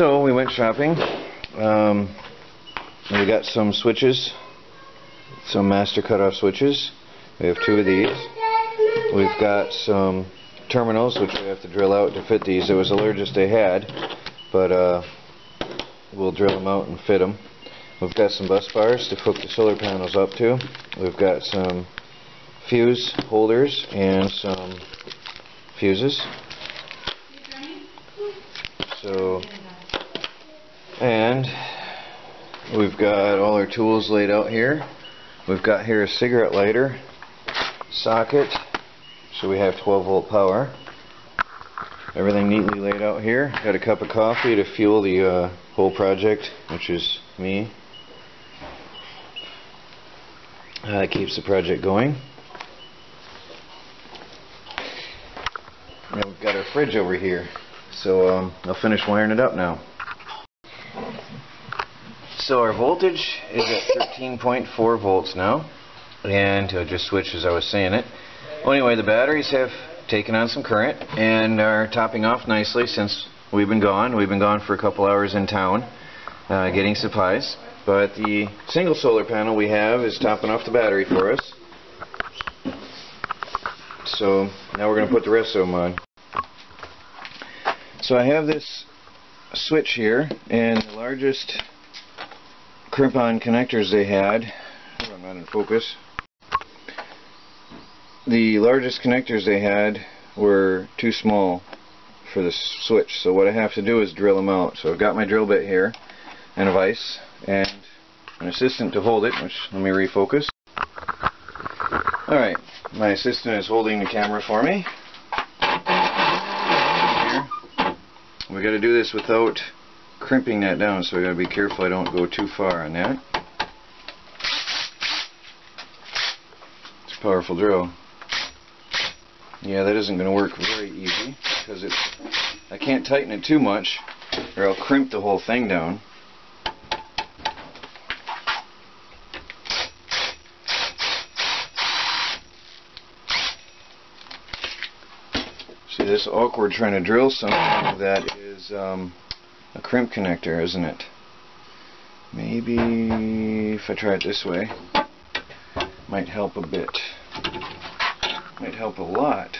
So we went shopping. Um, we got some switches, some master cutoff switches. We have two of these. We've got some terminals which we have to drill out to fit these. It was the largest they had, but uh, we'll drill them out and fit them. We've got some bus bars to hook the solar panels up to. We've got some fuse holders and some fuses. So, and we've got all our tools laid out here. We've got here a cigarette lighter socket, so we have 12 volt power. Everything neatly laid out here. Got a cup of coffee to fuel the uh, whole project, which is me. Uh, keeps the project going. And we've got our fridge over here. So um, I'll finish wiring it up now. So our voltage is at 13.4 volts now. And I'll just switch as I was saying it. Well, anyway, the batteries have taken on some current and are topping off nicely since we've been gone. We've been gone for a couple hours in town uh, getting supplies. But the single solar panel we have is topping off the battery for us. So now we're going to put the rest of them on. So I have this switch here and the largest crimp-on connectors they had. I'm not in focus. The largest connectors they had were too small for the switch. So what I have to do is drill them out. So I've got my drill bit here and a vise and an assistant to hold it which let me refocus. Alright my assistant is holding the camera for me. We got to do this without crimping that down so I got to be careful I don't go too far on that. It's a powerful drill. Yeah that isn't going to work very easy because it's I can't tighten it too much or I'll crimp the whole thing down. See this awkward trying to drill something that is um, a crimp connector, isn't it? Maybe if I try it this way, might help a bit. Might help a lot.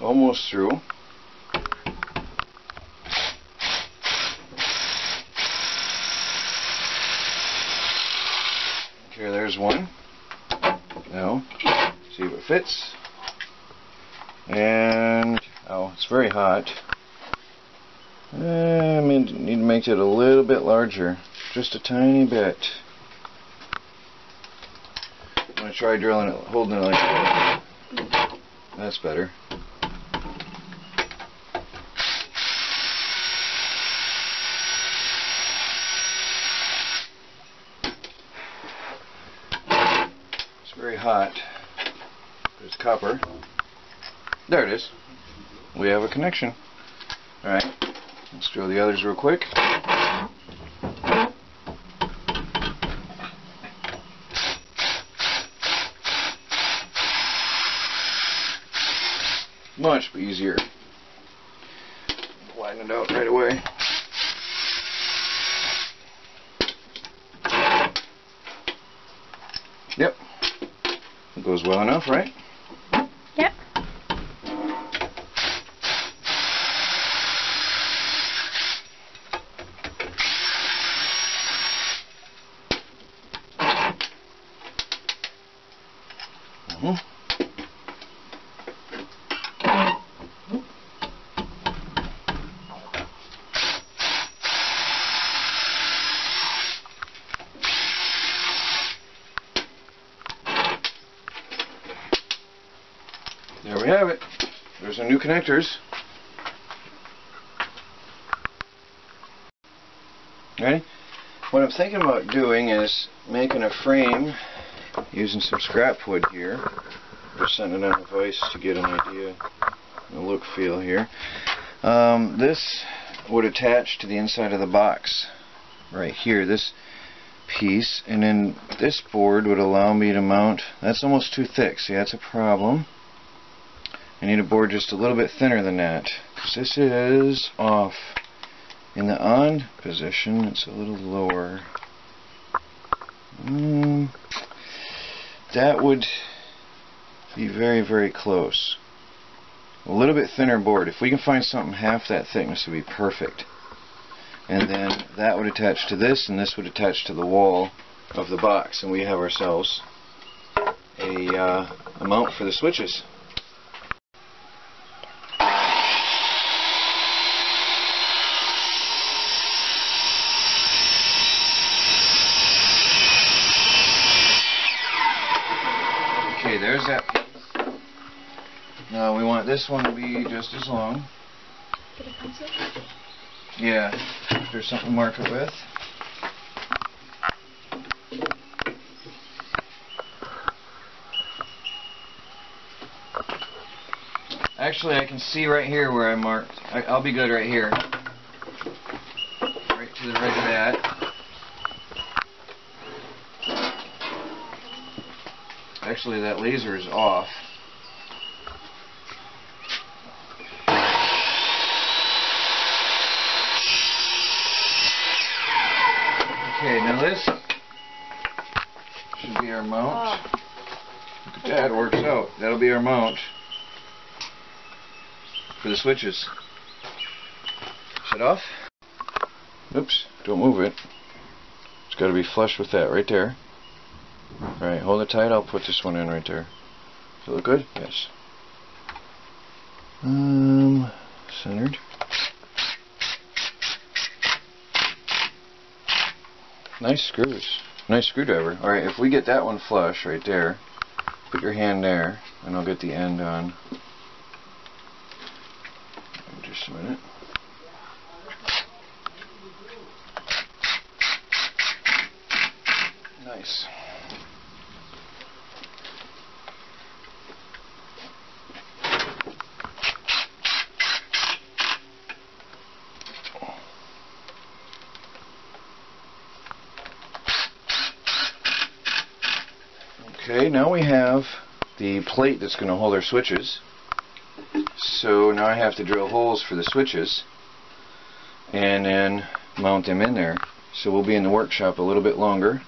Almost through. Okay, there's one. Now, see if it fits. And, oh, it's very hot. Eh, I need to make it a little bit larger. Just a tiny bit. I'm going to try drilling it, holding it like that. That's better. Very hot. There's copper. There it is. We have a connection. Alright, let's drill the others real quick. Much easier. Widen it out right away. Yep. Goes well enough, right? Yep. Mm -hmm. There we have it. There's our new connectors. Ready? What I'm thinking about doing is making a frame using some scrap wood here. Just sending out a vise to get an idea, the look feel here. Um, this would attach to the inside of the box right here, this piece, and then this board would allow me to mount, that's almost too thick, see that's a problem. I need a board just a little bit thinner than that, this is off. In the on position, it's a little lower. Mm, that would be very, very close. A little bit thinner board. If we can find something half that thickness would be perfect. And then that would attach to this, and this would attach to the wall of the box, and we have ourselves a, uh, a mount for the switches. Okay, there's that piece. Now we want this one will be just as long. Yeah, there's something to mark it with. Actually, I can see right here where I marked. I, I'll be good right here. Right to the right of that. Actually, that laser is off. Okay, now this should be our mount. Look at that, it works out. That'll be our mount for the switches. Shut off. Oops, don't move it. It's got to be flush with that right there. Alright, hold it tight. I'll put this one in right there. Does it look good? Yes. Um, centered. Nice screws. Nice screwdriver. Alright, if we get that one flush right there, put your hand there, and I'll get the end on. Just a minute. Nice. Okay, now we have the plate that's going to hold our switches. So now I have to drill holes for the switches and then mount them in there. So we'll be in the workshop a little bit longer.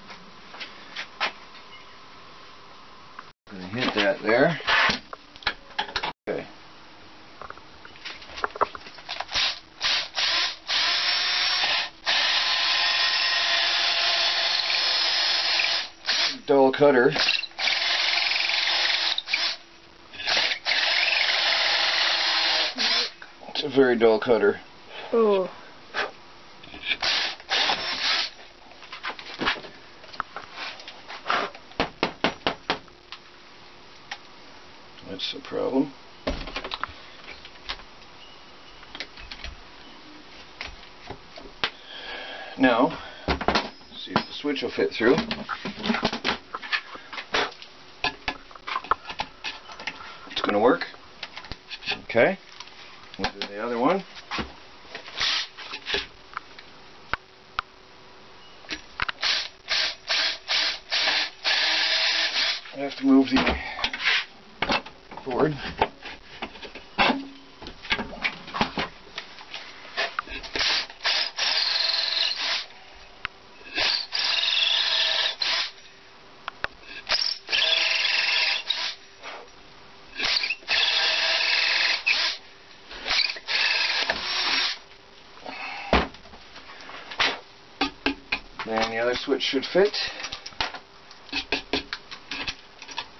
Gonna hit that there. Okay. Dull cutter. It's a very dull cutter. Oh. That's the problem. Now, see if the switch will fit through. It's going to work. Okay. We'll do the other one. I have to move the And the other switch should fit.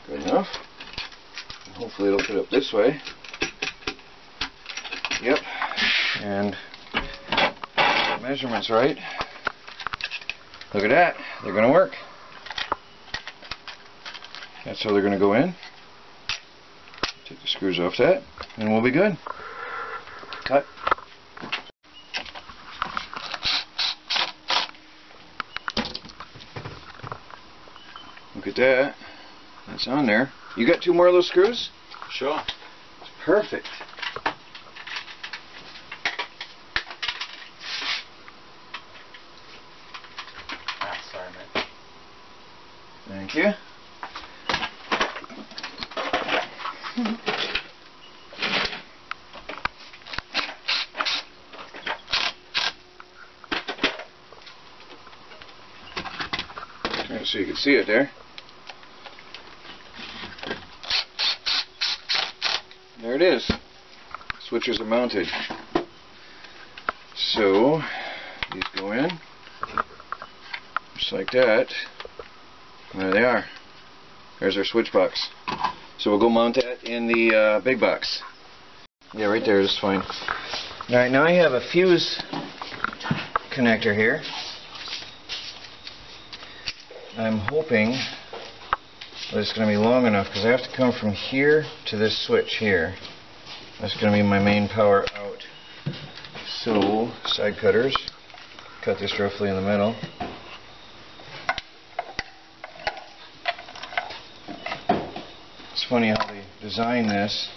Good enough. Hopefully it'll fit up this way. Yep. And measurements right. Look at that. They're going to work. That's how they're going to go in. Take the screws off that, and we'll be good. Look at that. That's on there. You got two more of those screws? Sure. Perfect. Ah, sorry, man. Thank you. so you can see it there. Is. Switches are mounted. So, these go in, just like that. There they are. There's our switch box. So we'll go mount that in the uh, big box. Yeah, right there is fine. Alright, now I have a fuse connector here. I'm hoping that it's going to be long enough because I have to come from here to this switch here. That's going to be my main power out. So, side cutters, cut this roughly in the middle. It's funny how they design this.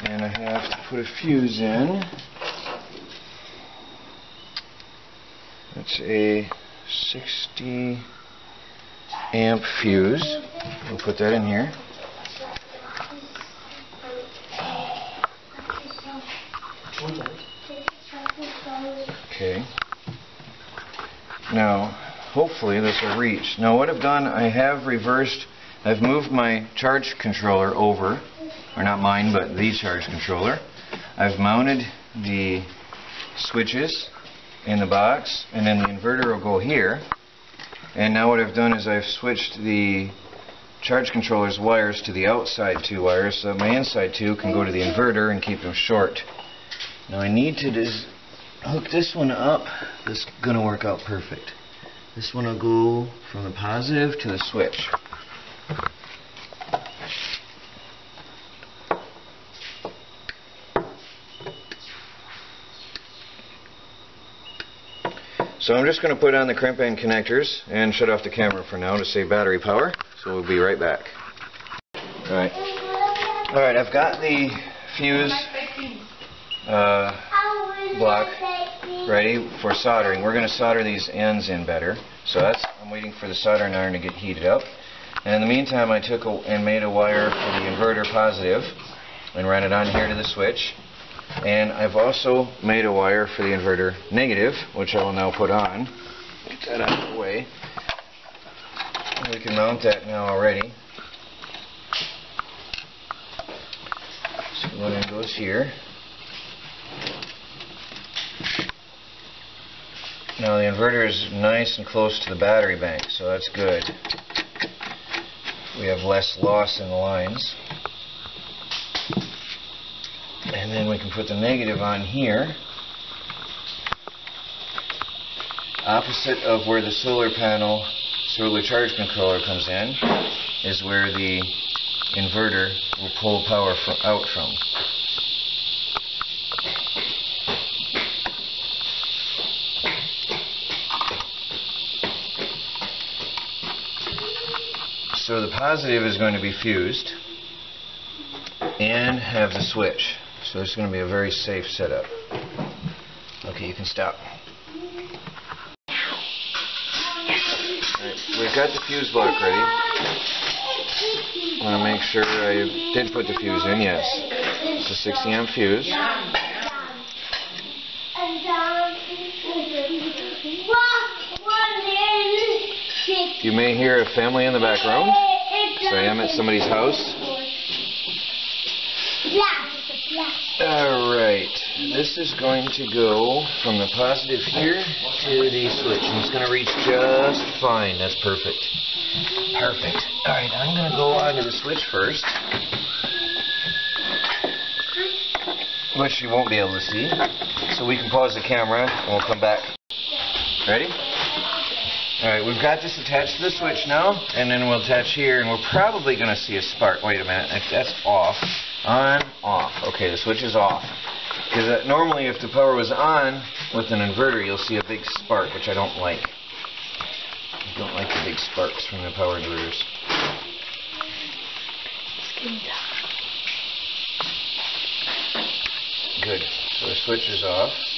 And I have to put a fuse in. It's a 60 amp fuse. We'll put that in here. Okay. Now, hopefully this will reach. Now what I've done, I have reversed, I've moved my charge controller over, or not mine, but the charge controller. I've mounted the switches in the box and then the inverter will go here and now what I've done is I've switched the charge controller's wires to the outside two wires so my inside two can go to the inverter and keep them short. Now I need to just hook this one up. This is going to work out perfect. This one will go from the positive to the switch. So I'm just going to put on the crimp end connectors and shut off the camera for now to save battery power. So we'll be right back. Alright. Alright, I've got the fuse uh, block ready for soldering. We're going to solder these ends in better. So that's I'm waiting for the soldering iron to get heated up. And in the meantime I took a, and made a wire for the inverter positive and ran it on here to the switch. And I've also made a wire for the inverter negative, which I will now put on. Get that out of the way. We can mount that now already. So one end goes here. Now the inverter is nice and close to the battery bank, so that's good. We have less loss in the lines. And then we can put the negative on here. Opposite of where the solar panel, solar charge controller comes in, is where the inverter will pull power from, out from. So the positive is going to be fused and have the switch. So it's going to be a very safe setup. Okay, you can stop. Right, we've got the fuse block ready. I want to make sure I did put the fuse in, yes. It's a 60 amp fuse. You may hear a family in the background. So I am at somebody's house. Alright, this is going to go from the positive here to the switch, and it's going to reach just fine. That's perfect. Perfect. Alright, I'm going to go onto the switch first, which you won't be able to see, so we can pause the camera and we'll come back. Ready? Alright, we've got this attached to the switch now, and then we'll attach here, and we're probably going to see a spark. Wait a minute, that's off. On, off. Okay, the switch is off. Because uh, normally if the power was on with an inverter, you'll see a big spark, which I don't like. I don't like the big sparks from the power inverters. Good. So the switch is off.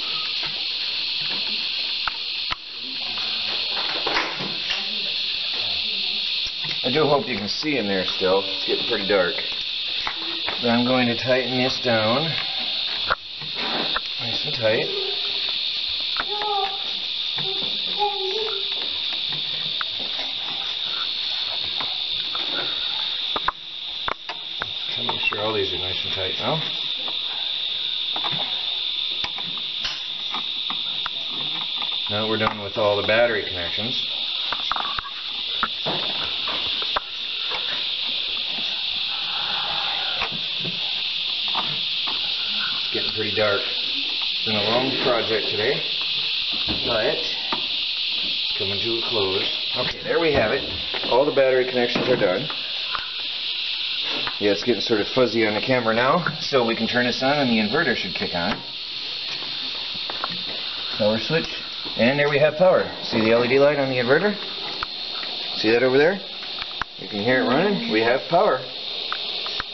I do hope you can see in there still. It's getting pretty dark. But I'm going to tighten this down. Nice and tight. To make sure all these are nice and tight now. Now we're done with all the battery connections. Dark. It's been a long project today, but it's coming to a close. Okay, there we have it. All the battery connections are done. Yeah, it's getting sort of fuzzy on the camera now, so we can turn this on and the inverter should kick on. Power switch, and there we have power. See the LED light on the inverter? See that over there? You can hear it running. We have power.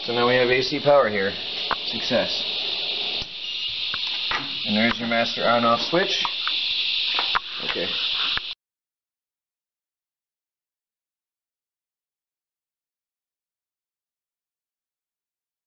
So now we have AC power here. Success. And there's your master on-off switch. Okay.